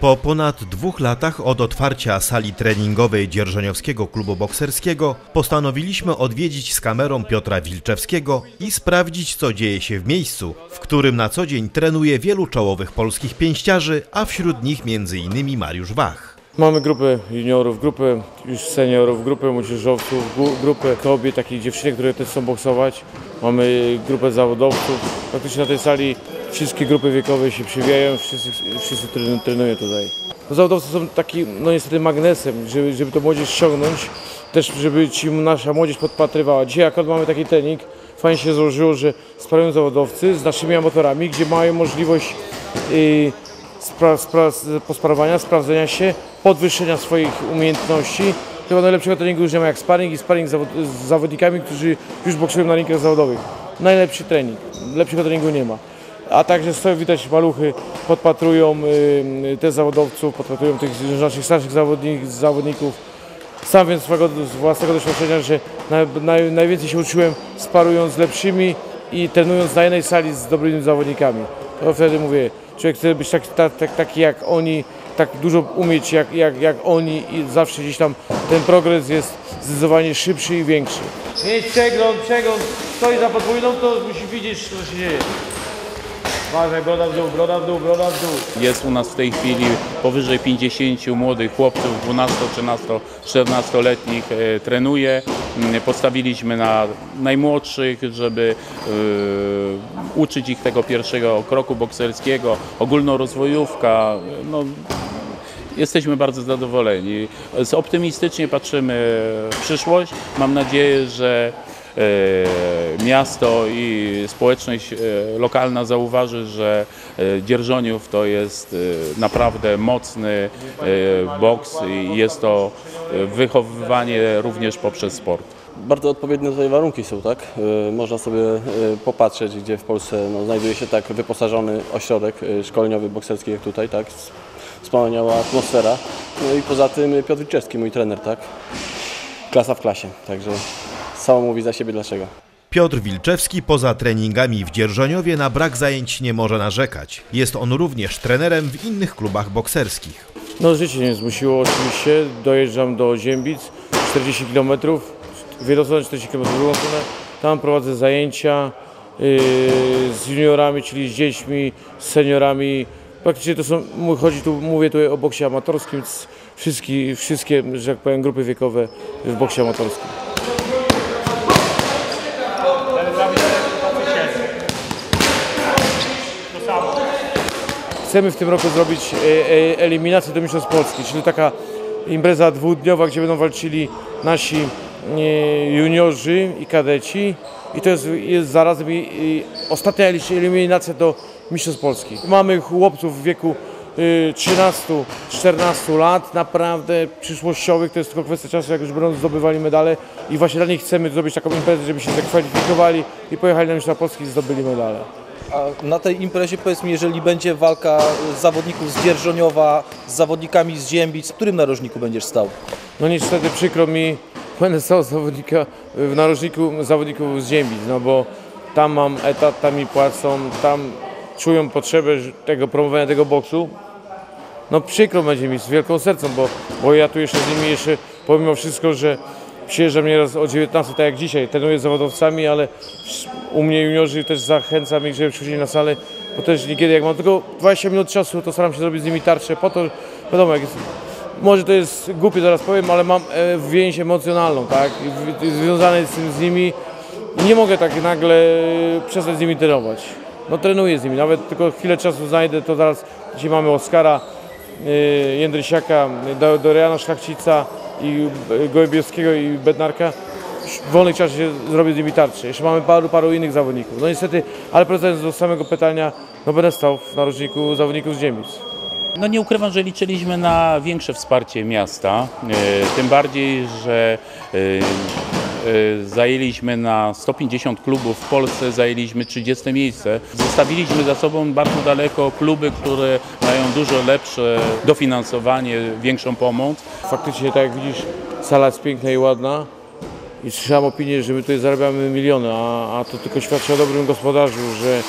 Po ponad dwóch latach od otwarcia sali treningowej Dzierżoniowskiego Klubu Bokserskiego postanowiliśmy odwiedzić z kamerą Piotra Wilczewskiego i sprawdzić, co dzieje się w miejscu, w którym na co dzień trenuje wielu czołowych polskich pięściarzy, a wśród nich m.in. Mariusz Wach. Mamy grupę juniorów, grupę już seniorów, grupę młodzieżowców, grupę kobiet, takich dziewczynek, które też chcą boksować. Mamy grupę zawodowców. Praktycznie na tej sali wszystkie grupy wiekowe się przywijają, wszyscy, wszyscy tren- trenują tutaj. No, zawodowcy są taki, no niestety magnesem, żeby, żeby to młodzież ściągnąć, też żeby ci nasza młodzież podpatrywała. Dzisiaj akurat mamy taki trening, fajnie się złożyło, że sparują zawodowcy z naszymi amatorami, gdzie mają możliwość yy, spra- spra- posparowania, sprawdzenia się, podwyższenia swoich umiejętności. Chyba najlepszego treningu już nie ma jak sparring i sparring z zawod- z zawodnikami, którzy już boksują na linkach zawodowych. Najlepszy trening, lepszego treningu nie ma. A także stoją widać maluchy, podpatrują y, te zawodowców, podpatrują tych naszych starszych zawodnik, zawodników. Sam wiem z swojego z własnego doświadczenia, że naj, naj, najwięcej się uczyłem sparując z lepszymi i trenując na jednej sali z dobrymi zawodnikami. To wtedy mówię, człowiek chce być tak, tak, tak, taki jak oni, tak dużo umieć jak, jak, jak oni i zawsze gdzieś tam ten progres jest zdecydowanie szybszy i większy. Mieć przegląd, przegląd, stoi za podwójną, to musi widzieć co się dzieje. Uważaj, broda w dół, broda w dół, broda w dół. Jest u nas w tej chwili powyżej 50 młodych chłopców, 12, 13, 14-letnich e, trenuje. Mm, Postawiliśmy na najmłodszych, żeby e, uczyć ich tego pierwszego kroku bokserskiego, ogólnorozwojówka. No, Jesteśmy bardzo zadowoleni. Optymistycznie patrzymy w przyszłość. Mam nadzieję, że miasto i społeczność e, lokalna zauważy, że e, Dzierżoniów to jest e, naprawdę mocny e, boks i jest to e, wychowywanie również poprzez sport. Bardzo odpowiednie tutaj warunki są, tak? Można sobie popatrzeć, gdzie w Polsce no, znajduje się tak wyposażony ośrodek szkoleniowy bokserski jak tutaj, tak? Wspaniała atmosfera. No i poza tym Piotr Wilczewski, mój trener, tak? Klasa w klasie, także samo mówi za siebie dlaczego. Piotr Wilczewski poza treningami w Dzierżoniowie na brak zajęć nie może narzekać. Jest on również trenerem w innych klubach bokserskich. No życie mnie zmusiło oczywiście, dojeżdżam do Ziębic, 40 km, w jedną stronę 40 km, drugą stronę. Tam prowadzę zajęcia yy, z juniorami, czyli z dziećmi, z seniorami. Praktycznie to są, chodzi tu, mówię tutaj o boksie amatorskim, wszystkie, wszystkie, że tak powiem, grupy wiekowe w boksie amatorskim. Chcemy w tym roku zrobić e, e, eliminację do Mistrzostw Polski, czyli taka impreza dwudniowa, gdzie będą walczyli nasi e, juniorzy i kadeci. I to jest, jest zarazem ostatnia eliminacja do Mistrzostw Polski. Mamy chłopców w wieku y, 13-14 lat, naprawdę przyszłościowych, to jest tylko kwestia czasu, jak już będą zdobywali medale i właśnie dla nich chcemy zrobić taką imprezę, żeby się zakwalifikowali i pojechali na Mistrzostwa Polski i zdobyli medale. A na tej imprezie powiedz mi, jeżeli będzie walka zawodników z Dzierżoniowa z zawodnikami z Ziębic, w którym narożniku będziesz stał? No niestety przykro mi, będę stał zawodnika w narożniku zawodników z Ziembic, no bo tam mam etat, tam mi płacą, tam czują potrzebę tego promowania tego boksu. No przykro będzie mi z wielką sercem, bo, bo ja tu jeszcze z nimi jeszcze, pomimo wszystko, że przyjeżdżam nieraz o 19, tak jak dzisiaj, trenuję z zawodowcami, ale u mnie juniorzy też zachęcam ich, żeby przychodzili na salę, bo też niekiedy jak mam tylko 20 minut czasu, to staram się zrobić z nimi tarczę po to, wiadomo, jak jest, może to jest głupie zaraz powiem, ale mam e, więź emocjonalną, tak, związane z z nimi i nie mogę tak nagle przestać z nimi trenować. No trenuję z nimi, nawet tylko chwilę czasu znajdę, to zaraz dzisiaj mamy Oskara, y, Jędrysiaka, Do- Doriana Szlachcica i y, Gołębiowskiego i Bednarka. W wolnym czasie zrobię z nimi tarczę. Jeszcze mamy paru, paru innych zawodników. No niestety, ale wracając do samego pytania, no będę stał w narożniku zawodników z Ziemic. No nie ukrywam, że liczyliśmy na większe wsparcie miasta, e, tym bardziej, że zajęliśmy na 150 klubów w Polsce, zajęliśmy 30 miejsce. Zostawiliśmy za sobą bardzo daleko kluby, które mają dużo lepsze dofinansowanie, większą pomoc. Faktycznie, tak jak widzisz, sala jest piękna i ładna. i słyszałem opinię, że my tutaj zarabiamy miliony, a, a to tylko świadczy o dobrym gospodarzu, że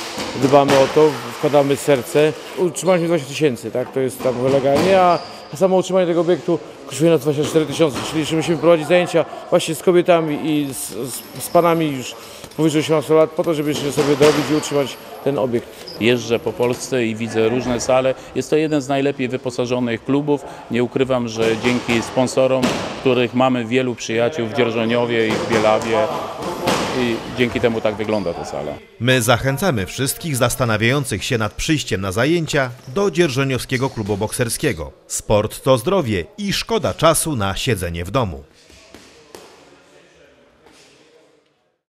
dbamy o to, wkładamy serce. Utrzymaliśmy 20 tysięcy, tak, to jest tam legalnie, a a samo utrzymanie tego obiektu kosztuje nas 24 tysiące, czyli musimy prowadzić zajęcia właśnie z kobietami i z, z, z panami już powyżej 18 lat po to, żeby jeszcze sobie dorobić i utrzymać ten obiekt. Jeżdżę po Polsce i widzę różne sale. Jest to jeden z najlepiej wyposażonych klubów. Nie ukrywam, że dzięki sponsorom, których mamy wielu przyjaciół w Dzierżoniowie i w Bielawie i dzięki temu tak wygląda ta sala. My zachęcamy wszystkich zastanawiających się nad przyjściem na zajęcia do Dzierżoniowskiego Klubu Bokserskiego. Sport to zdrowie i szkoda czasu na siedzenie w domu.